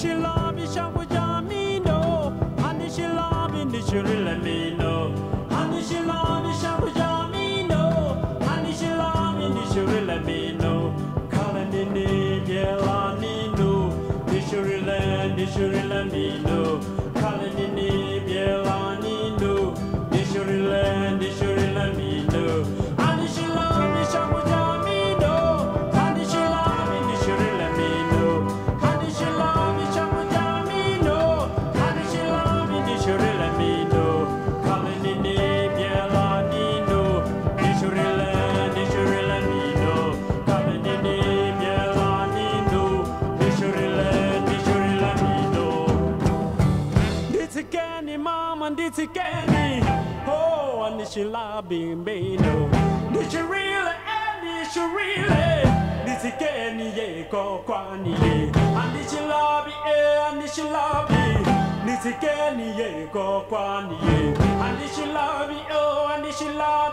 she love me, she would jam me, no. And if she love me, she really let me know. And if she love me, she would jam me, no. And if she love me, she really let me know. Calling the Anishilabi Shambujamino, Anishilabi Nishurilamino, she really let me know? Calling Nishurilan name, yeah, Bielanino. itikeni mama nditikeni oh anishilabi mbeno ndichirile anishirile nditikeni yeko kwani ye. Andichilabi e andichilabi nditikeni yeko kwani ye. Andichilabi oh andichilabi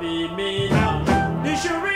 be me now. You should